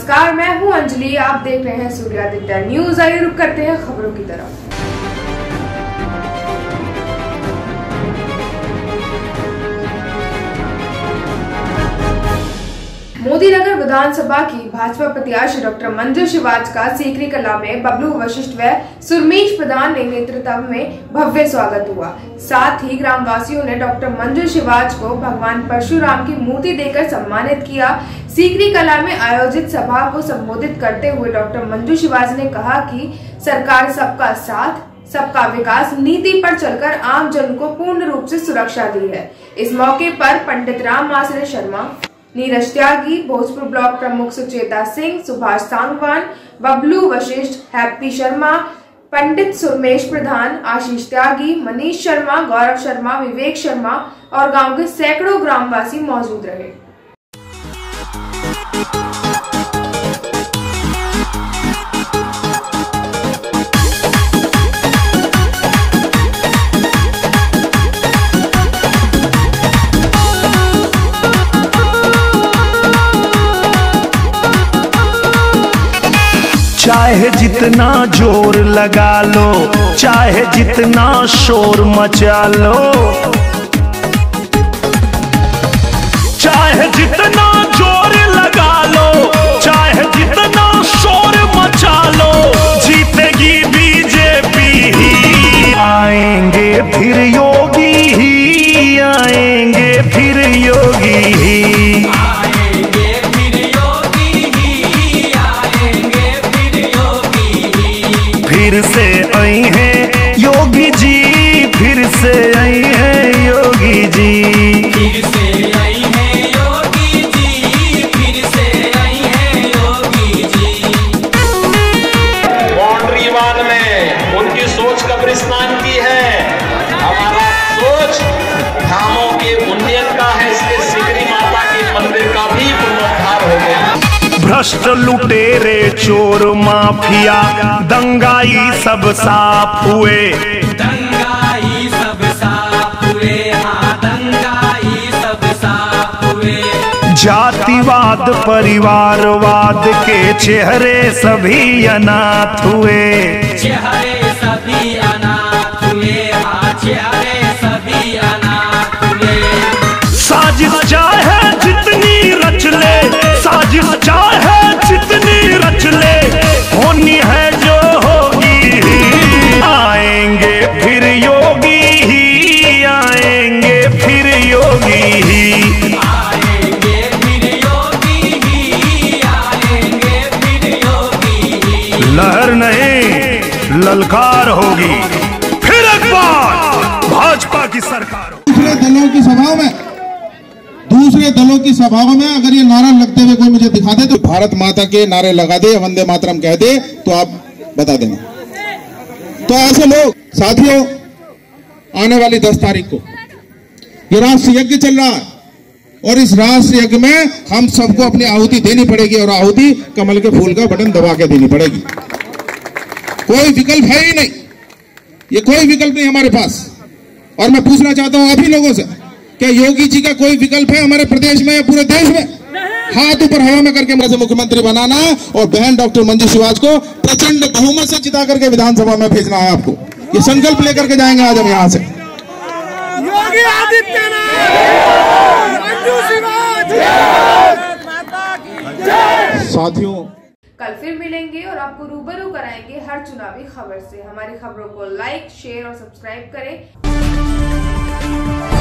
नमस्कार, मैं हूँ अंजलि। आप देख रहे हैं सूर्यादित्य न्यूज़। आइए रुक करते हैं खबरों की तरफ़। विधानसभा की भाजपा प्रत्याशी डॉक्टर मंजू शिवाज का सीकरी कला में बबलू वशिष्ठ व सुरमेश प्रधान ने नेतृत्व में भव्य स्वागत हुआ। साथ ही ग्रामवासियों ने डॉक्टर मंजू शिवाज को भगवान परशुराम की मूर्ति देकर सम्मानित किया। सीकरी कला में आयोजित सभा को संबोधित करते हुए डॉक्टर मंजू शिवाज ने कहा कि सरकार सबका साथ, सबका विकास नीति पर चलकर आम जन को पूर्ण रूप से सुरक्षा दी है। इस मौके पर पंडित राम आश्रय शर्मा नीरज त्यागी, भोजपुर ब्लॉक प्रमुख सुचेता सिंह, सुभाष सांगवान, बबलू वशिष्ठ, हैप्पी शर्मा, पंडित सुरमेश प्रधान, आशीष त्यागी, मनीष शर्मा, गौरव शर्मा, विवेक शर्मा और गाँव के सैकड़ों ग्रामवासी मौजूद रहे। चाहे जितना ज़ोर लगा लो चाहे जितना शोर मचा लो। भ्रष्ट लुटेरे चोर माफिया। दंगाई सब साफ़ हुए। दंगाई सब साफ़ हुए हाँ दंगाई सब साफ़ हुए। जातिवाद परिवारवाद के चेहरे सभी अनाथ हुए। चेहरे ललकार होगी। फिर एक बार भाजपा की सरकार। दूसरे दलों की सभाओं में, दूसरे दलों की सभाओं में अगर ये नारा लगते हुए कोई मुझे दिखा दे तो भारत माता के नारे लगा दे, वंदे मातरम कह दे तो आप बता देना। तो ऐसे लोग, साथियों, आने वाली दस तारीख को, ये राष्ट्र यज्ञ चल रहा है, और इस राष्ट्र यज्ञ में हम सबको अपनी आहुति देनी पड़ेगी, और आहुति कमल के फूल का बटन दबा के देनी पड़ेगी। कोई विकल्प है ही नहीं। ये कोई विकल्प नहीं हमारे पास। और मैं पूछना चाहता हूँ अभी लोगों से क्या योगी जी का कोई विकल्प है हमारे प्रदेश में या पूरे देश में? हाथ ऊपर हवा में करके मेरे से मुख्यमंत्री बनाना और बहन डॉक्टर मंजू शिवाज को प्रचंड बहुमत से जिता करके विधानसभा में भेजना है आपको। ये संकल्प लेकर के जाएँगे आज हम यहाँ से। योगी आदित्यनाथ! मंजू शिवाज माता की साथियों कल फिर मिलेंगे और आपको रूबरू कराएँगे हर चुनावी खबर से। हमारी खबरों को लाइक शेयर और सब्सक्राइब करें।